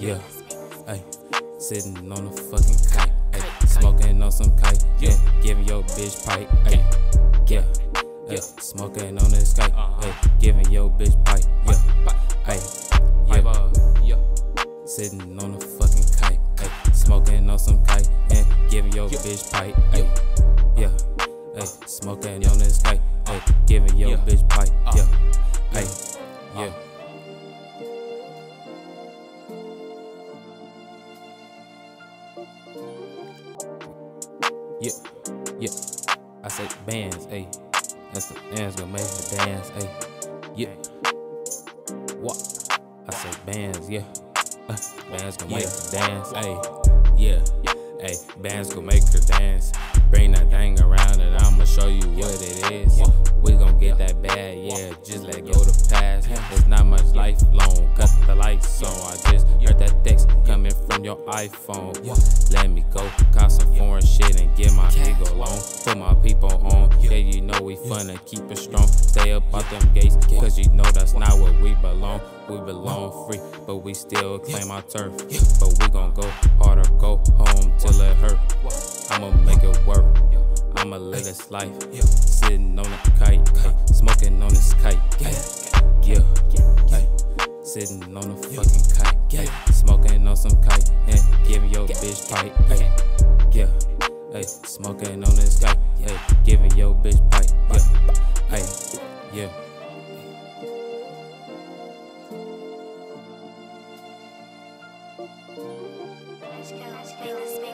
Yeah, hey, sitting on a fucking kite, hey, smoking on some kite, yeah, giving your bitch pipe, hey, yeah, yeah, smoking on this kite, hey, giving your bitch pipe, yeah, hey, yeah, sitting on a fucking kite, hey, smoking on some kite, and giving your bitch pipe, hey ay, smoking on this kite, ay, giving your bitch pipe, yeah, ay, yeah. Yeah, yeah. I say bands, ayy. That's the bands gonna make the dance, ayy. Yeah. What? I say bands, yeah. Uh, bands gonna make the dance, ayy. Yeah, yeah. Ayy, bands gonna make the dance. Bring that thing around and I'ma show you what it is. We gon' get that bad, yeah. Just let go the past. There's not much life long. Cut the lights on. I just heard that text coming from your iPhone. Let me go, cop some foreign shit and get my ego on. Put my people on. Yeah, you know we finna keep it strong. Stay up out them gates, cause you know that's not where we belong. We belong free, but we still claim our turf. But we gon' go harder, this life. Yeah. Sitting on a kite, kite. smoking on this kite. Yeah, yeah, yeah. Sitting on a fucking kite, yeah. smoking on some kite, and giving your bitch pipe. Yeah, hey smoking on this kite, ay. giving your bitch pipe. Yeah, hey, yeah. Let's go, let's go.